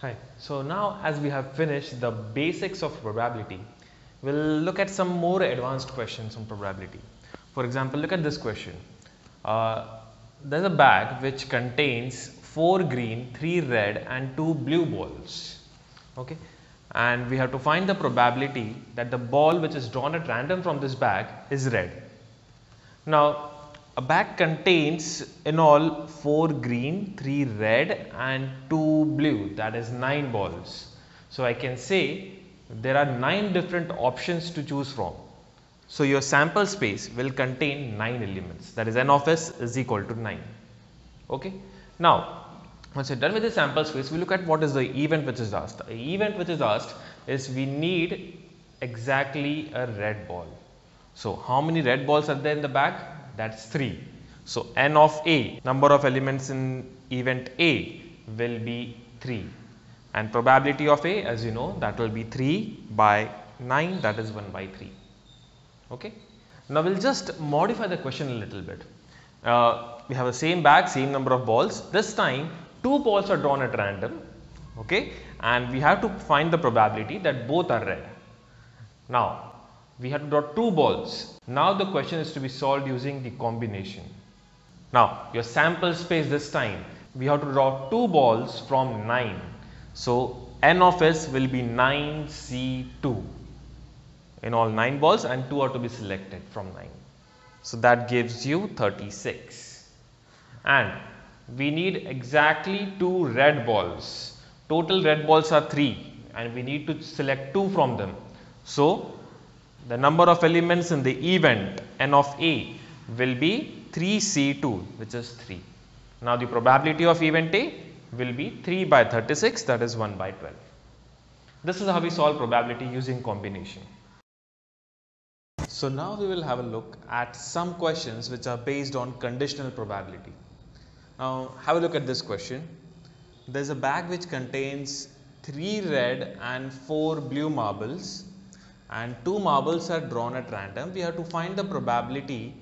Hi. So now as we have finished the basics of probability, we'll look at some more advanced questions on probability. For example, look at this question. Uh, there's a bag which contains 4 green, 3 red and 2 blue balls. Okay. And we have to find the probability that the ball which is drawn at random from this bag is red. Now a bag contains in all 4 green, 3 red and 2 blue that is 9 balls. So, I can say there are 9 different options to choose from. So, your sample space will contain 9 elements that is n of s is equal to 9. Okay. Now, once you are done with the sample space, we look at what is the event which is asked. The event which is asked is we need exactly a red ball. So, how many red balls are there in the bag? That is 3. So, n of A number of elements in event A will be 3 and probability of A as you know that will be 3 by 9 that is 1 by 3. Okay. Now, we will just modify the question a little bit. Uh, we have the same bag, same number of balls. This time two balls are drawn at random okay, and we have to find the probability that both are red. Now, we have to draw two balls. Now the question is to be solved using the combination. Now your sample space this time we have to draw two balls from 9. So n of s will be 9c2 in all 9 balls and 2 are to be selected from 9. So that gives you 36 and we need exactly 2 red balls. Total red balls are 3 and we need to select 2 from them. So the number of elements in the event n of A will be 3C2 which is 3. Now, the probability of event A will be 3 by 36 that is 1 by 12. This is how we solve probability using combination. So, now we will have a look at some questions which are based on conditional probability. Now, have a look at this question. There is a bag which contains 3 red and 4 blue marbles and two marbles are drawn at random, we have to find the probability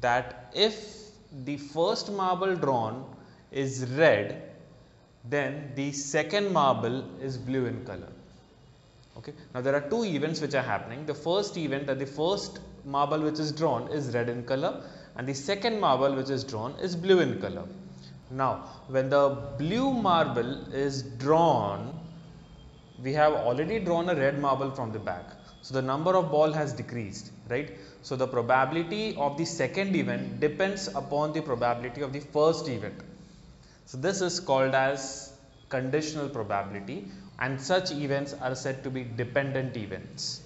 that if the first marble drawn is red, then the second marble is blue in color. Okay. Now, there are two events which are happening. The first event that the first marble which is drawn is red in color and the second marble which is drawn is blue in color. Now, when the blue marble is drawn we have already drawn a red marble from the back. So, the number of ball has decreased, right. So, the probability of the second event depends upon the probability of the first event. So, this is called as conditional probability and such events are said to be dependent events.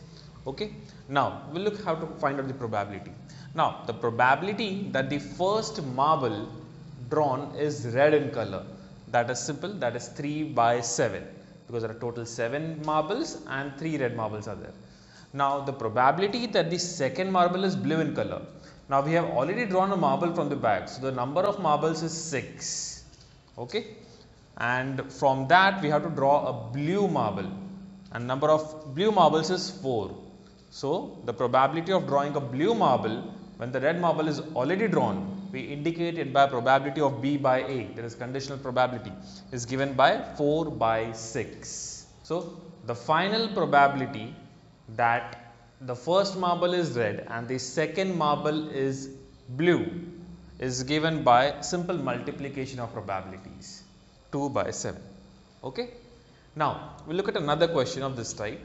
Okay. Now, we will look how to find out the probability. Now, the probability that the first marble drawn is red in color that is simple that is 3 by 7 because there are total 7 marbles and 3 red marbles are there. Now the probability that the second marble is blue in color. Now we have already drawn a marble from the bag. So the number of marbles is 6. Okay. And from that we have to draw a blue marble and number of blue marbles is 4. So the probability of drawing a blue marble when the red marble is already drawn we indicate it by probability of B by A that is conditional probability is given by 4 by 6. So, the final probability that the first marble is red and the second marble is blue is given by simple multiplication of probabilities 2 by 7. Okay? Now, we look at another question of this type.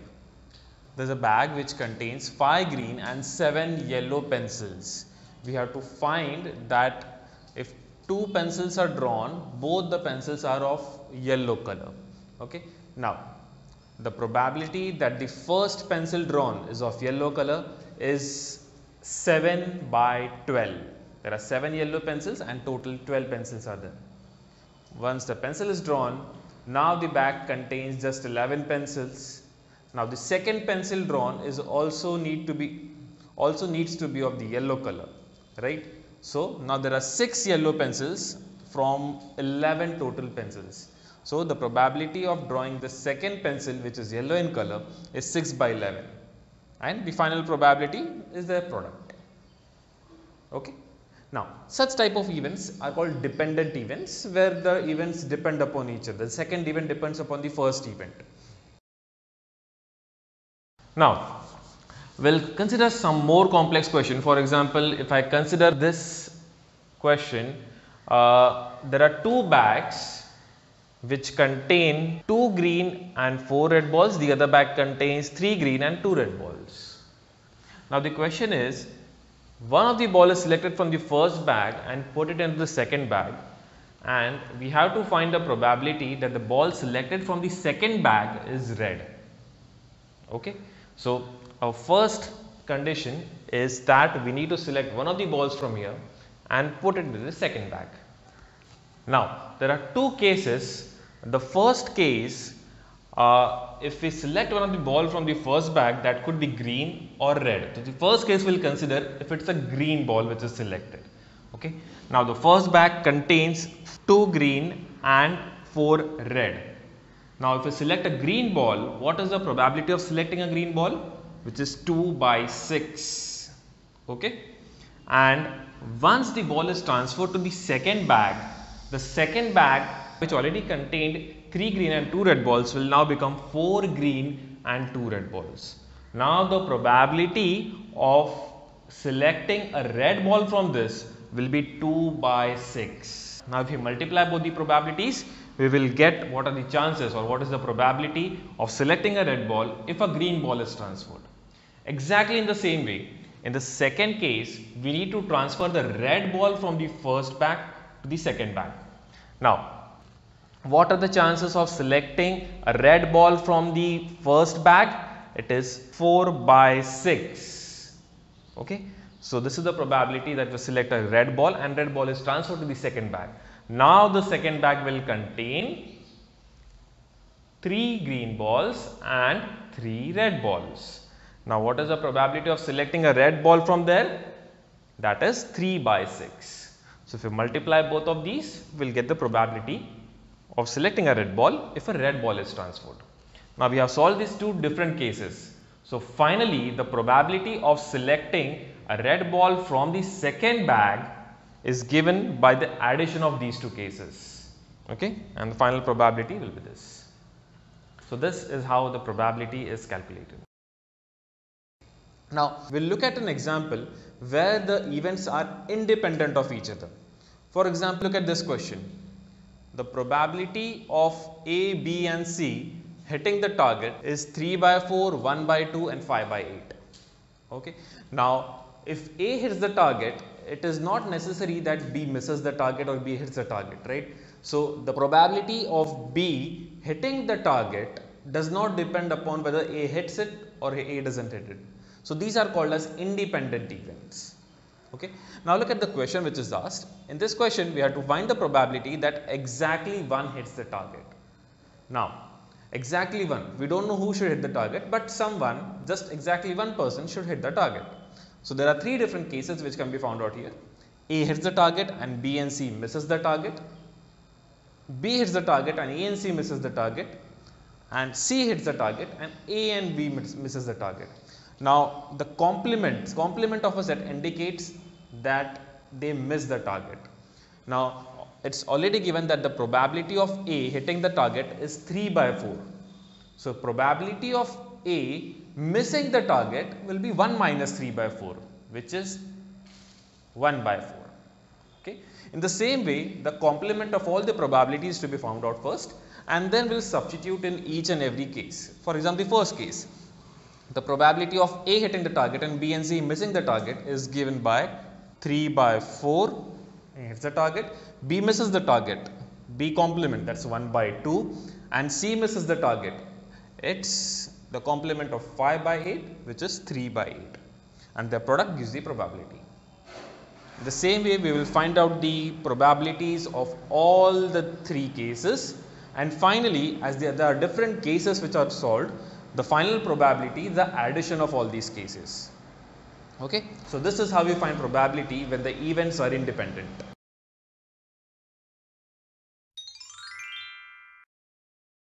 There is a bag which contains 5 green and 7 yellow pencils we have to find that if two pencils are drawn, both the pencils are of yellow color. Okay. Now, the probability that the first pencil drawn is of yellow color is 7 by 12. There are 7 yellow pencils and total 12 pencils are there. Once the pencil is drawn, now the bag contains just 11 pencils. Now, the second pencil drawn is also need to be also needs to be of the yellow color right. So, now there are 6 yellow pencils from 11 total pencils. So, the probability of drawing the second pencil which is yellow in color is 6 by 11 and the final probability is their product. Okay. Now, such type of events are called dependent events where the events depend upon each other. The second event depends upon the first event. Now, we'll consider some more complex question. For example, if I consider this question, uh, there are two bags which contain two green and four red balls. The other bag contains three green and two red balls. Now, the question is one of the ball is selected from the first bag and put it into the second bag and we have to find the probability that the ball selected from the second bag is red. Okay. So, our first condition is that we need to select one of the balls from here and put it into the second bag. Now, there are two cases. The first case uh, if we select one of the ball from the first bag that could be green or red. So, the first case we will consider if it is a green ball which is selected. Okay. Now, the first bag contains 2 green and 4 red. Now, if we select a green ball, what is the probability of selecting a green ball? Which is 2 by 6. Okay. And once the ball is transferred to the second bag, the second bag which already contained 3 green and 2 red balls will now become 4 green and 2 red balls. Now the probability of selecting a red ball from this will be 2 by 6. Now if you multiply both the probabilities, we will get what are the chances or what is the probability of selecting a red ball if a green ball is transferred. Exactly in the same way, in the second case, we need to transfer the red ball from the first bag to the second bag. Now, what are the chances of selecting a red ball from the first bag? It is 4 by 6. Okay. So, this is the probability that we select a red ball and red ball is transferred to the second bag. Now, the second bag will contain 3 green balls and 3 red balls. Now, what is the probability of selecting a red ball from there? That is 3 by 6. So, if you multiply both of these, we will get the probability of selecting a red ball if a red ball is transferred. Now, we have solved these two different cases. So, finally, the probability of selecting a red ball from the second bag is given by the addition of these two cases okay? and the final probability will be this. So, this is how the probability is calculated. Now, we will look at an example where the events are independent of each other. For example, look at this question the probability of A, B and C hitting the target is 3 by 4, 1 by 2 and 5 by 8. Okay. Now, if A hits the target, it is not necessary that B misses the target or B hits the target, right. So, the probability of B hitting the target does not depend upon whether A hits it or A does not hit it. So, these are called as independent events. Okay. Now look at the question which is asked. In this question we have to find the probability that exactly one hits the target. Now exactly one, we do not know who should hit the target, but someone just exactly one person should hit the target. So there are three different cases which can be found out here. A hits the target and B and C misses the target. B hits the target and A and C misses the target and C hits the target and A and B misses the target. Now, the complement, complement of a set indicates that they miss the target. Now, it is already given that the probability of A hitting the target is 3 by 4. So, probability of A missing the target will be 1 minus 3 by 4 which is 1 by 4. Okay. In the same way, the complement of all the probabilities to be found out first and then we will substitute in each and every case. For example, the first case, the probability of A hitting the target and B and C missing the target is given by 3 by 4 hits the target, B misses the target, B complement that is 1 by 2 and C misses the target, it is the complement of 5 by 8 which is 3 by 8 and the product gives the probability. The same way we will find out the probabilities of all the three cases and finally as there are different cases which are solved the final probability the addition of all these cases. Okay. So, this is how we find probability when the events are independent.